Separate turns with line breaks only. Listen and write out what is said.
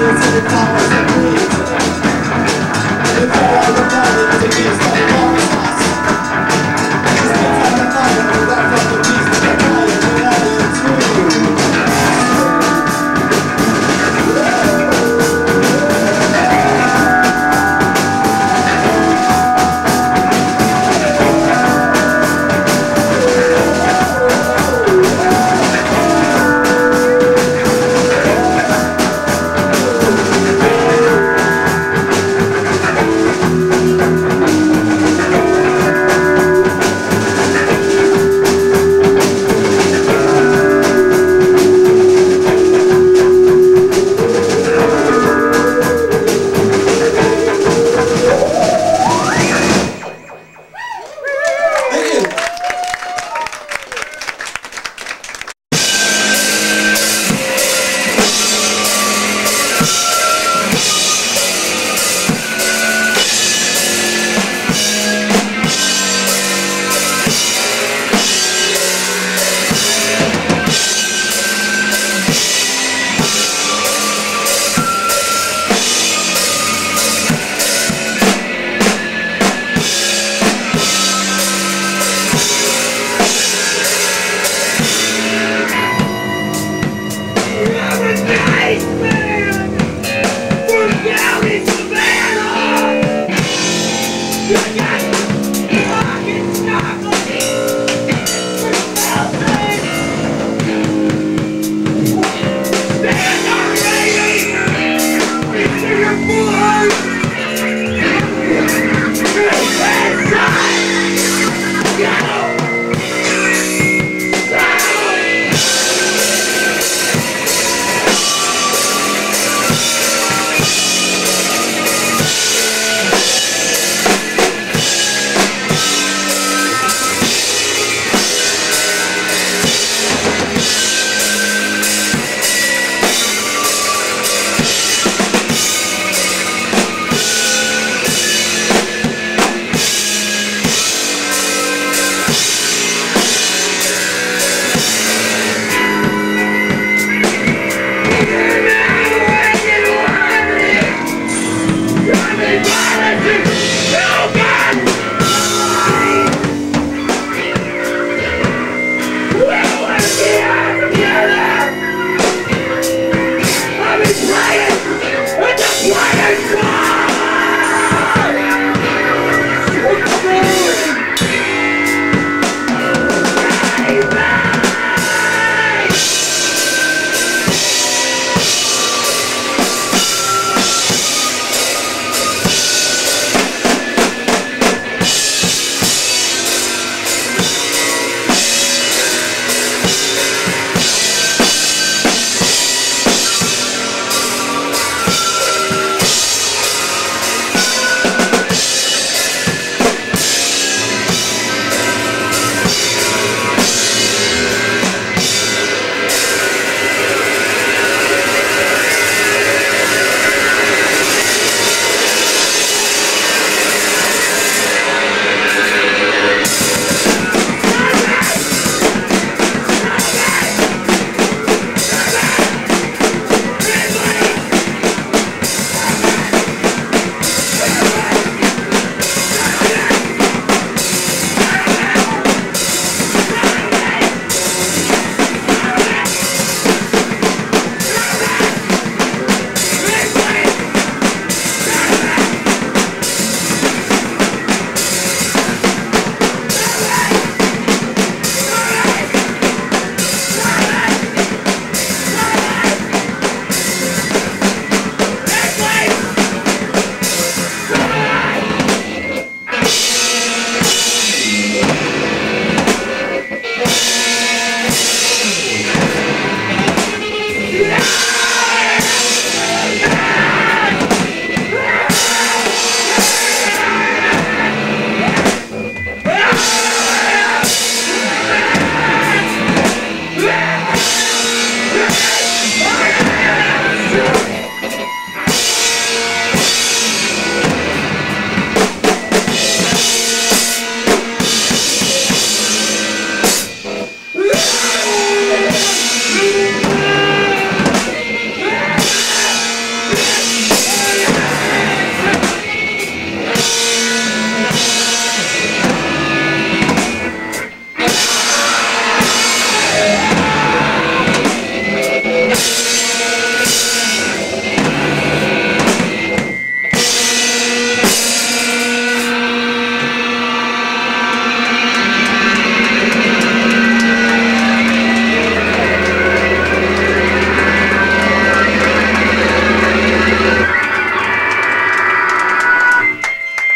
It's